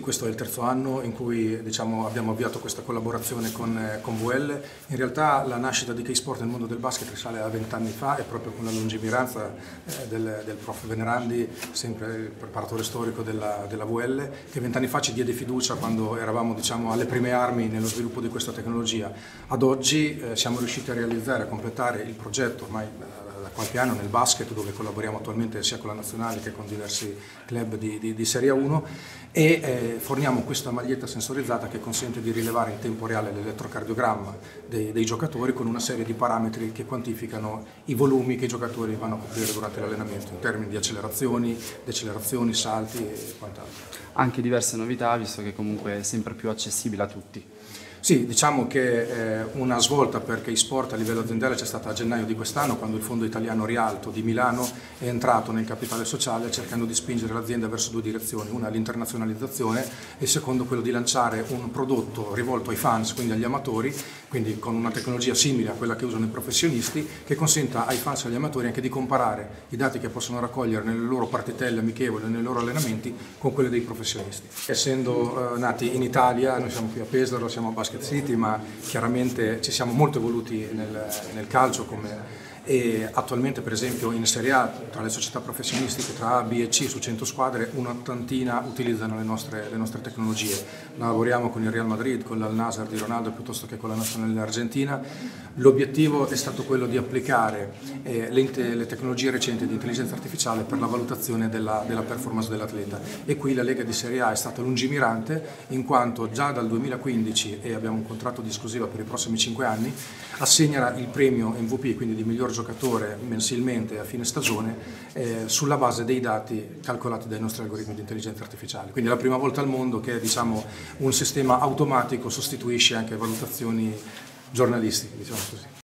Questo è il terzo anno in cui diciamo, abbiamo avviato questa collaborazione con, eh, con VL. In realtà la nascita di K-Sport nel mondo del basket risale a vent'anni fa e proprio con la lungimiranza eh, del, del, prof Venerandi, sempre il preparatore storico della, della VL, che vent'anni fa ci diede fiducia quando eravamo diciamo, alle prime armi nello sviluppo di questa tecnologia. Ad oggi eh, siamo riusciti a realizzare, a completare il progetto ormai eh, qualche anno nel basket dove collaboriamo attualmente sia con la nazionale che con diversi club di, di, di Serie 1 e eh, forniamo questa maglietta sensorizzata che consente di rilevare in tempo reale l'elettrocardiogramma dei, dei, giocatori con una serie di parametri che quantificano i volumi che i giocatori vanno a coprire durante l'allenamento in termini di accelerazioni, decelerazioni, salti e quant'altro. Anche diverse novità visto che comunque è sempre più accessibile a tutti. Sì, diciamo che eh, una svolta per K-Sport a livello aziendale c'è stata a gennaio di quest'anno quando il Fondo Italiano Rialto di Milano è entrato nel capitale sociale cercando di spingere l'azienda verso due direzioni, una l'internazionalizzazione e secondo quello di lanciare un prodotto rivolto ai fans, quindi agli amatori, quindi con una tecnologia simile a quella che usano i professionisti che consenta ai fans e agli amatori anche di comparare i dati che possono raccogliere nelle loro partitelle amichevoli nei loro allenamenti con quelli dei professionisti. Essendo eh, nati in Italia, noi siamo qui a Pesaro, siamo a Basket Basket City, ma chiaramente ci siamo molto evoluti nel, nel calcio come e attualmente per esempio in Serie A tra le società professionistiche tra A, B e C su 100 squadre un'ottantina utilizzano le nostre, le nostre, tecnologie. Lavoriamo con il Real Madrid, con l'Al Nasser di Ronaldo piuttosto che con la nazionale argentina l'obiettivo è stato quello di applicare eh, le, le, tecnologie recenti di intelligenza artificiale per la valutazione della, della performance dell'atleta. E qui la Lega di Serie A è stata lungimirante in quanto già dal 2015 e abbiamo un contratto di esclusiva per i prossimi 5 anni assegnerà il premio MVP quindi di miglior giocatore mensilmente a fine stagione eh, sulla base dei dati calcolati dai nostri algoritmi di intelligenza artificiale. Quindi è la prima volta al mondo che diciamo, un sistema automatico sostituisce anche valutazioni giornalistiche, diciamo.